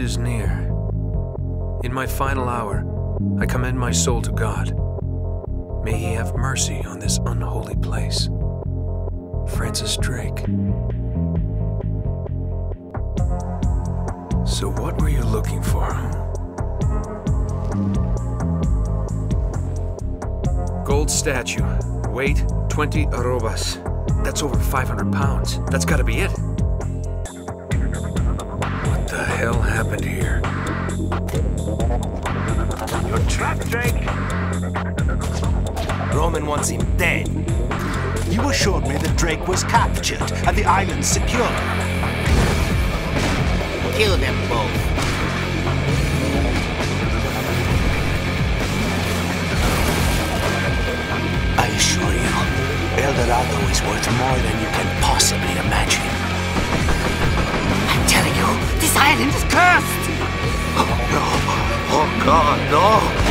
is near. In my final hour, I commend my soul to God. May He have mercy on this unholy place. Francis Drake. So, what were you looking for? Gold statue. Weight 20 arrobas. That's over 500 pounds. That's gotta be it. What hell happened here? You're trapped, Drake. Roman wants him dead. You assured me that Drake was captured and the island secure. Kill them both. I assure you, El Dorado is worth more than you can possibly Island is cursed! Oh, no. Oh, God, no.